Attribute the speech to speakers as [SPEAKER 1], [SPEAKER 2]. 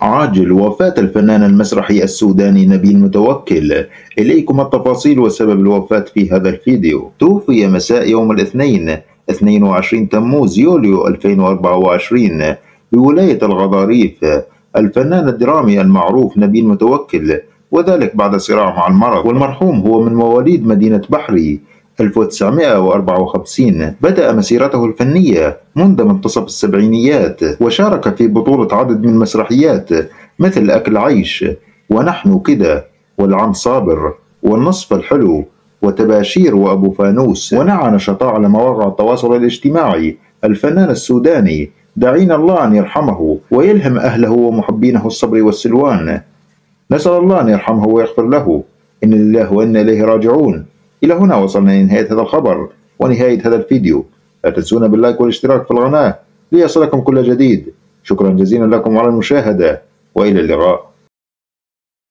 [SPEAKER 1] عاجل وفاة الفنان المسرحي السوداني نبيل متوكل. إليكم التفاصيل وسبب الوفاة في هذا الفيديو. توفي مساء يوم الاثنين 22 تموز يوليو 2024 بولاية الغضاريف. الفنان الدرامي المعروف نبيل متوكل وذلك بعد صراع مع المرض. والمرحوم هو من مواليد مدينة بحري. 1954 بدأ مسيرته الفنية منذ منتصف السبعينيات وشارك في بطولة عدد من المسرحيات مثل أكل عيش ونحن كده والعم صابر والنصف الحلو وتباشير وأبو فانوس. ونعى نشطاء على مواقع التواصل الاجتماعي الفنان السوداني دعينا الله أن يرحمه ويلهم أهله ومحبينه الصبر والسلوان. نسأل الله أن يرحمه ويغفر له. إن لله وإنا إليه راجعون. إلى هنا وصلنا لنهاية هذا الخبر ونهاية هذا الفيديو. لا تنسونا باللايك والاشتراك في القناة ليصلكم كل جديد. شكرا جزيلا لكم على المشاهدة وإلى اللقاء.